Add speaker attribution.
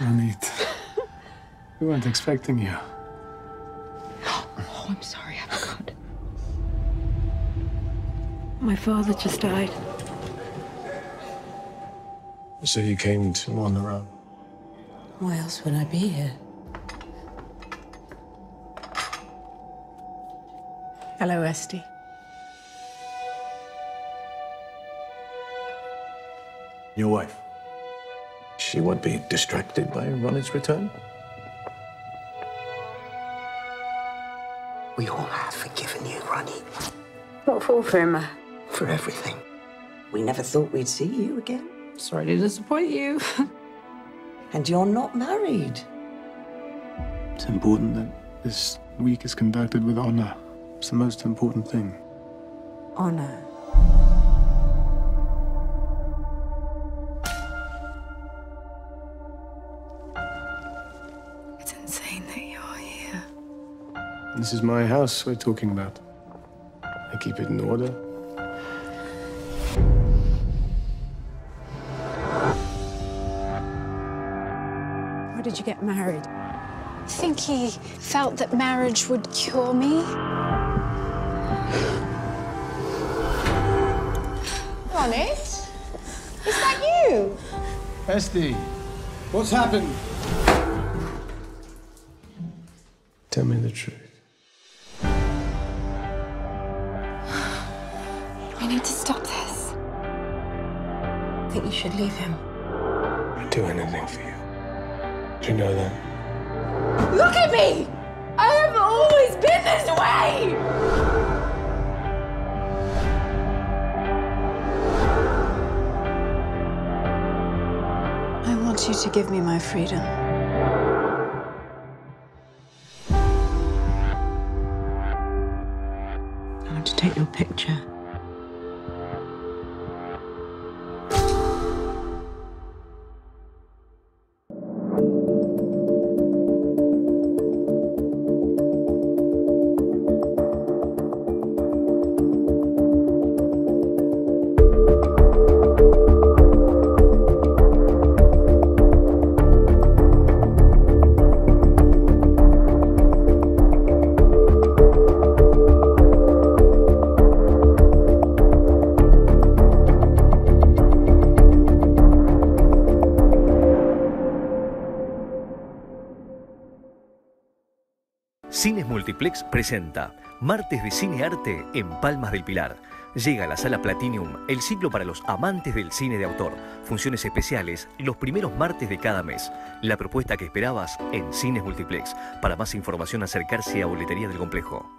Speaker 1: Ronit. we weren't expecting you.
Speaker 2: Oh, I'm sorry, I forgot.
Speaker 3: My father just died.
Speaker 1: So you came to on their own.
Speaker 2: Why else would I be here?
Speaker 3: Hello, Esti.
Speaker 1: Your wife. She won't be distracted by Ronit's return.
Speaker 4: We all have forgiven you, Ronnie,
Speaker 3: What for, Fruma?
Speaker 4: for everything. We never thought we'd see you again.
Speaker 3: Sorry to disappoint you.
Speaker 4: And you're not married.
Speaker 1: It's important that this week is conducted with honor. It's the most important thing.
Speaker 3: Honor.
Speaker 1: This is my house we're talking about. I keep it in order.
Speaker 3: Why did you get married?
Speaker 5: I think he felt that marriage would cure me. Honest? Is that you?
Speaker 1: Esti, what's happened? Tell me the truth.
Speaker 5: Need to stop this.
Speaker 3: I think you should leave him.
Speaker 1: I'd do anything for you. Do you know that?
Speaker 5: Look at me! I have always been this way! I want you to give me my freedom.
Speaker 3: I want to take your picture.
Speaker 6: Cines Multiplex presenta Martes de Cine Arte en Palmas del Pilar. Llega a la sala Platinum el ciclo para los amantes del cine de autor. Funciones especiales los primeros martes de cada mes. La propuesta que esperabas en Cines Multiplex. Para más información acercarse a Boletería del Complejo.